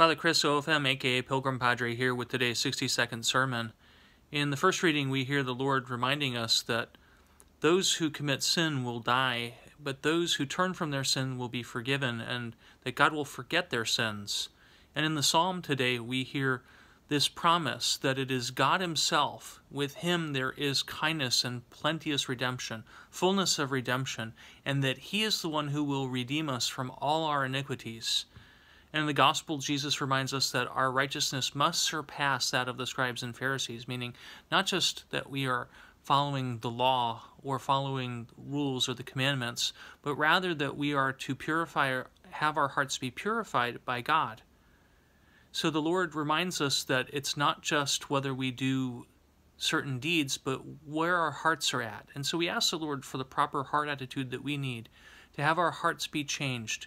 Father Chris OFM, aka Pilgrim Padre, here with today's 60 second sermon. In the first reading, we hear the Lord reminding us that those who commit sin will die, but those who turn from their sin will be forgiven, and that God will forget their sins. And in the psalm today, we hear this promise that it is God Himself. With Him there is kindness and plenteous redemption, fullness of redemption, and that He is the one who will redeem us from all our iniquities. And in the gospel, Jesus reminds us that our righteousness must surpass that of the scribes and Pharisees, meaning not just that we are following the law or following rules or the commandments, but rather that we are to purify, have our hearts be purified by God. So the Lord reminds us that it's not just whether we do certain deeds, but where our hearts are at. And so we ask the Lord for the proper heart attitude that we need to have our hearts be changed